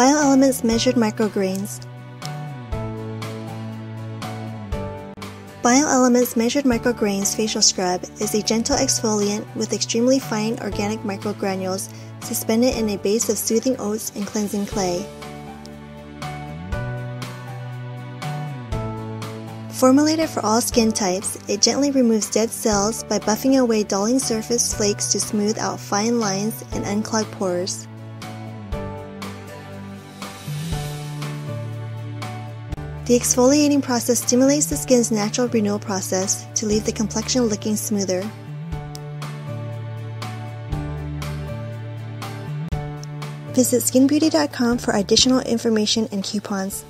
BioElements Measured Micrograins BioElements Measured Micrograins Facial Scrub is a gentle exfoliant with extremely fine organic microgranules suspended in a base of soothing oats and cleansing clay. Formulated for all skin types, it gently removes dead cells by buffing away dulling surface flakes to smooth out fine lines and unclog pores. The exfoliating process stimulates the skin's natural renewal process to leave the complexion looking smoother. Visit skinbeauty.com for additional information and coupons.